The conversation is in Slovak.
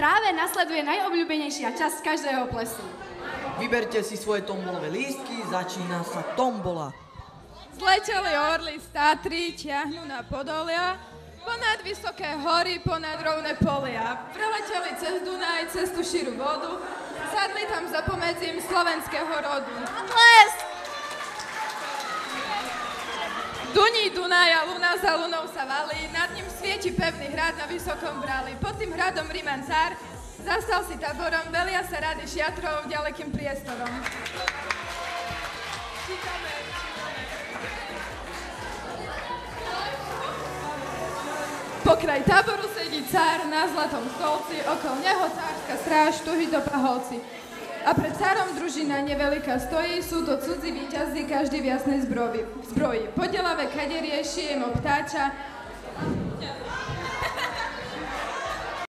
práve nasleduje najobľúbenejšia časť každého plesu. Vyberte si svoje tombolové lístky, začína sa tombola. Zleteli orly z Tatry, ťahnú na Podolia, ponad vysoké hory, ponad rovné polia. Preleteli cez Dunaj, cez tú širú vodu, sadli tam za pomedzím slovenského rodu. Duní Dunaj a luna za lunou sa valí, nad ním svieti pevný hrad na vysokom brali. Pod tým hradom Riman cár, zastal si taborom, velia sa rady šiatrov ďalekým priestorom. Pokraj táboru sedí cár na zlatom stolci, okolo neho cárska stráž, tuhy do paholci. A pred cárom družina neveľká stojí, sú to cudzí výťazí, každý v jasnej zbroji. Podelavé kaderie, šijem obtáča,